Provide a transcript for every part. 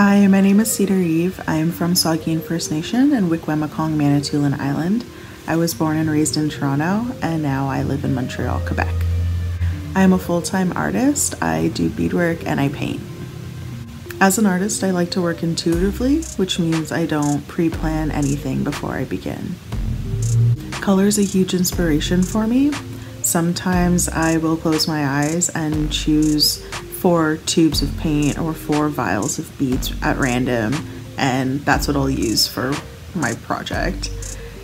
Hi, my name is Cedar Eve. I am from Saugeen First Nation in Wik-Wemikong, Manitoulin Island. I was born and raised in Toronto, and now I live in Montreal, Quebec. I am a full-time artist. I do beadwork and I paint. As an artist, I like to work intuitively, which means I don't pre-plan anything before I begin. Color is a huge inspiration for me. Sometimes I will close my eyes and choose four tubes of paint or four vials of beads at random, and that's what I'll use for my project.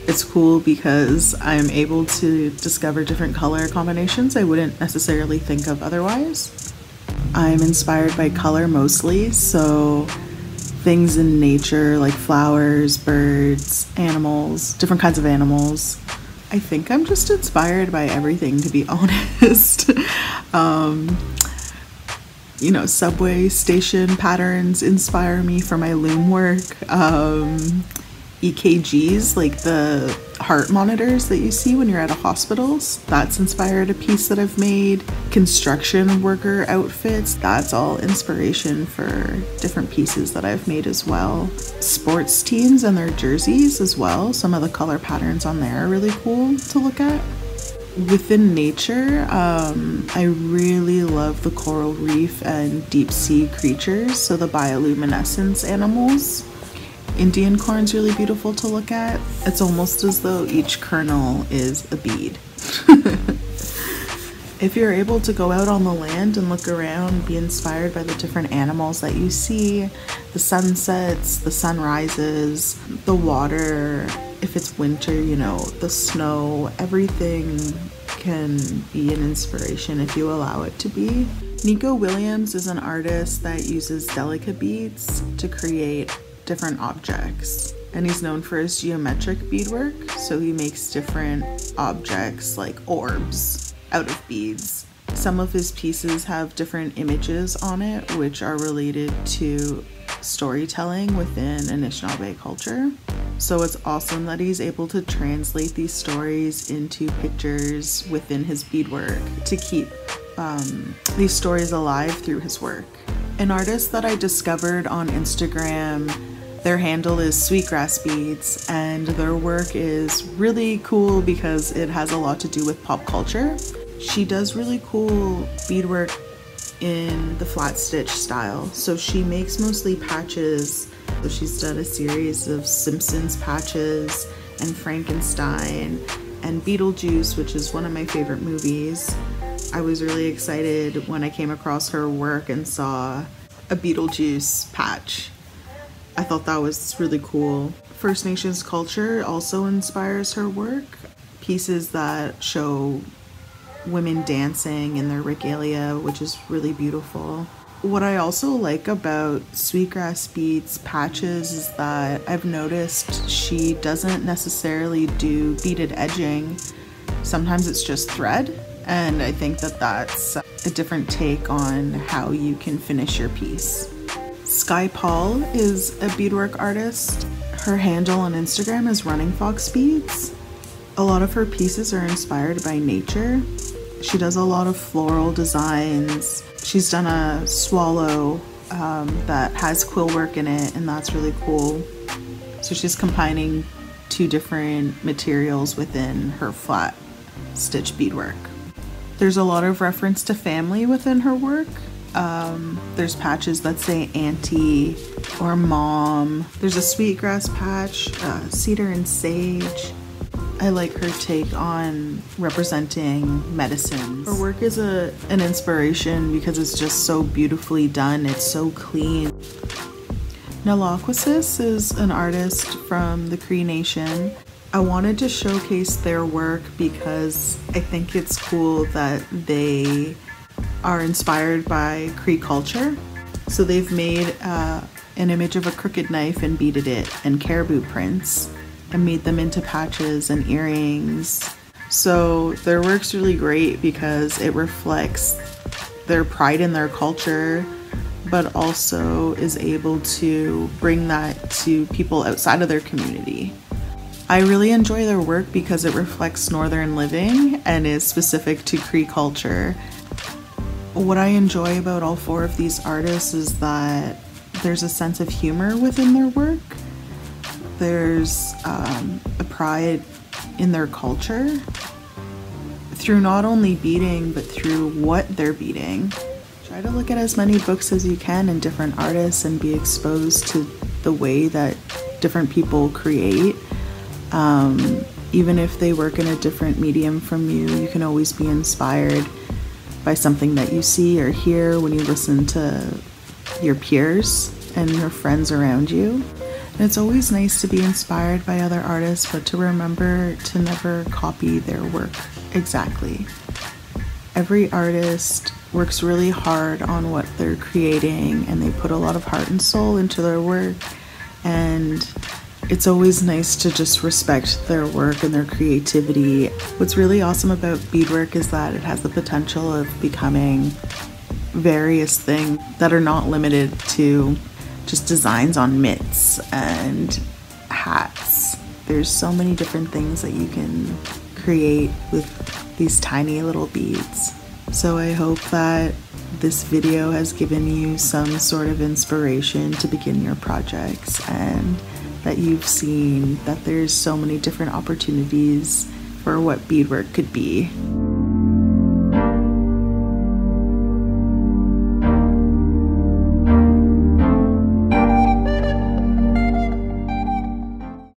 It's cool because I'm able to discover different color combinations I wouldn't necessarily think of otherwise. I'm inspired by color mostly, so things in nature like flowers, birds, animals, different kinds of animals. I think I'm just inspired by everything, to be honest. um, you know, subway station patterns inspire me for my loom work. Um, EKGs, like the heart monitors that you see when you're at a hospitals, that's inspired a piece that I've made. Construction worker outfits, that's all inspiration for different pieces that I've made as well. Sports teams and their jerseys as well, some of the color patterns on there are really cool to look at. Within nature, um, I really love the coral reef and deep sea creatures, so the bioluminescence animals. Indian corn's really beautiful to look at. It's almost as though each kernel is a bead. if you're able to go out on the land and look around, be inspired by the different animals that you see, the sunsets, the sunrises, the water, if it's winter, you know, the snow, everything can be an inspiration if you allow it to be. Nico Williams is an artist that uses delicate beads to create different objects. And he's known for his geometric beadwork, so he makes different objects like orbs out of beads. Some of his pieces have different images on it, which are related to storytelling within Anishinaabe culture. So it's awesome that he's able to translate these stories into pictures within his beadwork to keep um, these stories alive through his work. An artist that I discovered on Instagram their handle is Sweetgrass Beads, and their work is really cool because it has a lot to do with pop culture. She does really cool beadwork in the flat stitch style. So she makes mostly patches. So she's done a series of Simpsons patches and Frankenstein and Beetlejuice, which is one of my favorite movies. I was really excited when I came across her work and saw a Beetlejuice patch I thought that was really cool. First Nations culture also inspires her work. Pieces that show women dancing in their regalia, which is really beautiful. What I also like about Sweetgrass Beads patches is that I've noticed she doesn't necessarily do beaded edging. Sometimes it's just thread, and I think that that's a different take on how you can finish your piece. Sky Paul is a beadwork artist. Her handle on Instagram is Running Fox Beads. A lot of her pieces are inspired by nature. She does a lot of floral designs. She's done a swallow um, that has quill work in it, and that's really cool. So she's combining two different materials within her flat stitch beadwork. There's a lot of reference to family within her work. Um, there's patches that say auntie or mom. There's a sweetgrass patch, uh, cedar and sage. I like her take on representing medicines. Her work is a an inspiration because it's just so beautifully done. It's so clean. Naloquasis is an artist from the Cree Nation. I wanted to showcase their work because I think it's cool that they are inspired by Cree culture. So they've made uh, an image of a crooked knife and beaded it and caribou prints and made them into patches and earrings. So their work's really great because it reflects their pride in their culture, but also is able to bring that to people outside of their community. I really enjoy their work because it reflects Northern living and is specific to Cree culture what I enjoy about all four of these artists is that there's a sense of humor within their work. There's um, a pride in their culture through not only beading, but through what they're beading. Try to look at as many books as you can and different artists and be exposed to the way that different people create. Um, even if they work in a different medium from you, you can always be inspired by something that you see or hear when you listen to your peers and your friends around you. It's always nice to be inspired by other artists, but to remember to never copy their work exactly. Every artist works really hard on what they're creating and they put a lot of heart and soul into their work. And it's always nice to just respect their work and their creativity. What's really awesome about beadwork is that it has the potential of becoming various things that are not limited to just designs on mitts and hats. There's so many different things that you can create with these tiny little beads. So I hope that this video has given you some sort of inspiration to begin your projects and that you've seen that there's so many different opportunities for what beadwork could be.